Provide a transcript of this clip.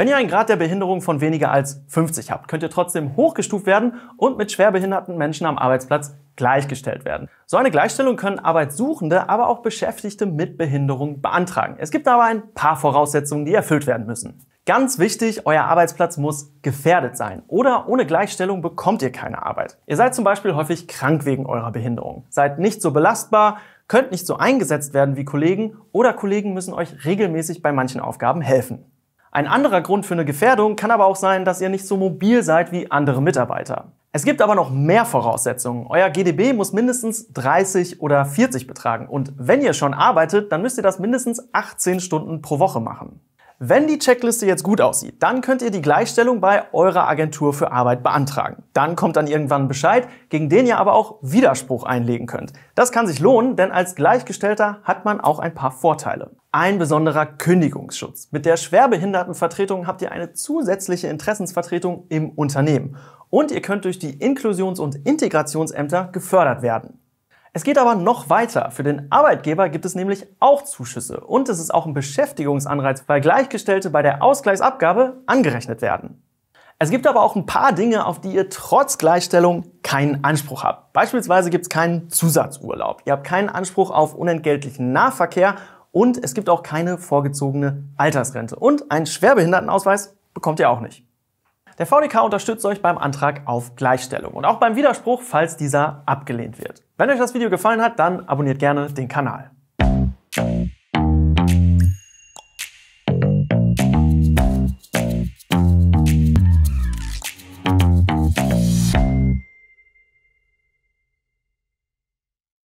Wenn ihr einen Grad der Behinderung von weniger als 50 habt, könnt ihr trotzdem hochgestuft werden und mit schwerbehinderten Menschen am Arbeitsplatz gleichgestellt werden. So eine Gleichstellung können Arbeitssuchende, aber auch Beschäftigte mit Behinderung beantragen. Es gibt aber ein paar Voraussetzungen, die erfüllt werden müssen. Ganz wichtig, euer Arbeitsplatz muss gefährdet sein oder ohne Gleichstellung bekommt ihr keine Arbeit. Ihr seid zum Beispiel häufig krank wegen eurer Behinderung, seid nicht so belastbar, könnt nicht so eingesetzt werden wie Kollegen oder Kollegen müssen euch regelmäßig bei manchen Aufgaben helfen. Ein anderer Grund für eine Gefährdung kann aber auch sein, dass ihr nicht so mobil seid wie andere Mitarbeiter. Es gibt aber noch mehr Voraussetzungen. Euer GDB muss mindestens 30 oder 40 betragen. Und wenn ihr schon arbeitet, dann müsst ihr das mindestens 18 Stunden pro Woche machen. Wenn die Checkliste jetzt gut aussieht, dann könnt ihr die Gleichstellung bei eurer Agentur für Arbeit beantragen. Dann kommt dann irgendwann ein Bescheid, gegen den ihr aber auch Widerspruch einlegen könnt. Das kann sich lohnen, denn als Gleichgestellter hat man auch ein paar Vorteile. Ein besonderer Kündigungsschutz. Mit der Schwerbehindertenvertretung habt ihr eine zusätzliche Interessensvertretung im Unternehmen. Und ihr könnt durch die Inklusions- und Integrationsämter gefördert werden. Es geht aber noch weiter. Für den Arbeitgeber gibt es nämlich auch Zuschüsse und es ist auch ein Beschäftigungsanreiz, weil Gleichgestellte bei der Ausgleichsabgabe angerechnet werden. Es gibt aber auch ein paar Dinge, auf die ihr trotz Gleichstellung keinen Anspruch habt. Beispielsweise gibt es keinen Zusatzurlaub. Ihr habt keinen Anspruch auf unentgeltlichen Nahverkehr und es gibt auch keine vorgezogene Altersrente. Und einen Schwerbehindertenausweis bekommt ihr auch nicht. Der VDK unterstützt euch beim Antrag auf Gleichstellung und auch beim Widerspruch, falls dieser abgelehnt wird. Wenn euch das Video gefallen hat, dann abonniert gerne den Kanal.